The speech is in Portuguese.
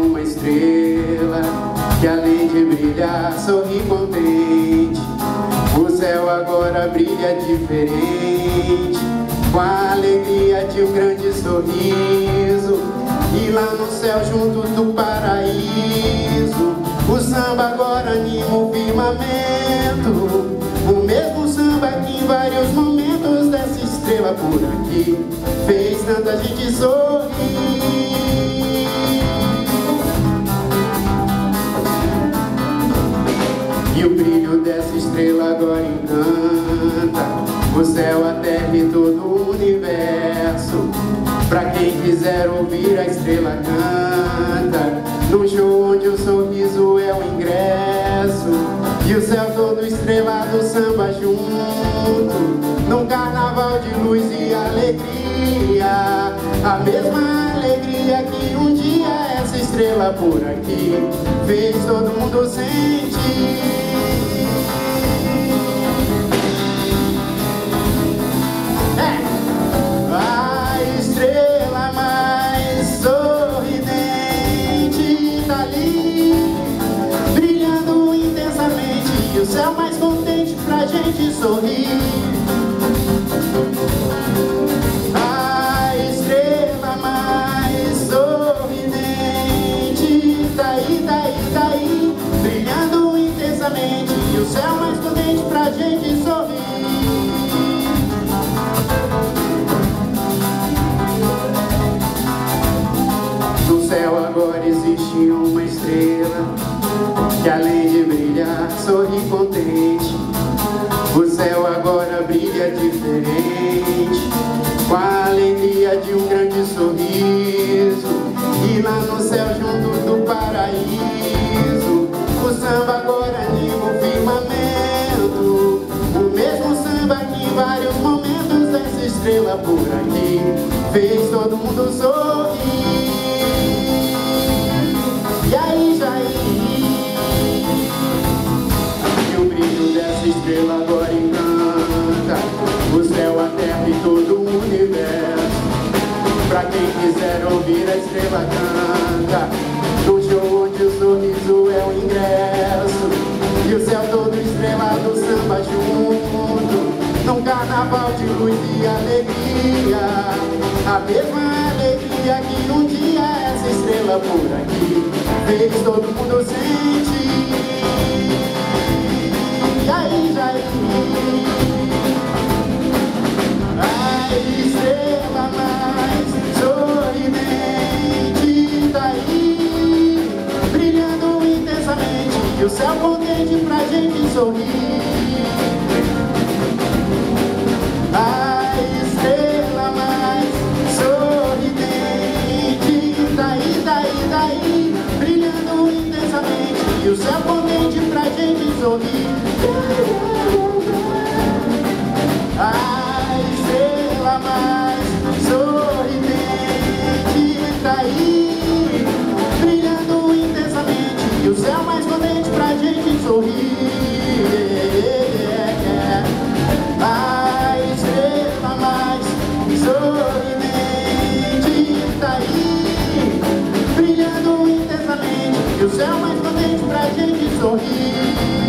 uma estrela que além de brilhar sorri contente. O céu agora brilha diferente, com a alegria de um grande sorriso. E lá no céu junto do paraíso, o samba agora anima o firmamento. O mesmo samba que em vários momentos dessa estrela por aqui fez tanta gente sorrir. Universo Pra quem quiser ouvir a estrela canta. No show onde o sorriso é o ingresso. E o céu todo estrelado samba junto. Num carnaval de luz e alegria. A mesma alegria que um dia essa estrela por aqui Fez todo mundo sentir gente sorrir. A estrela mais sorridente Tá aí, tá aí, tá Brilhando intensamente. E o céu mais contente pra gente sorrir. No céu agora existe uma estrela Que além de brilhar, sorri contente Por aqui. Fez todo mundo sorrir. E aí, Jair? Essa estrela agora carnaval de luz e alegria. A mesma alegria que um dia essa estrela por aqui Fez todo mundo sentir aí, Jair? A estrela mais sorridente tá aí Brilhando intensamente. E o céu contente pra gente sorrir o céu mais contente pra gente sorrir.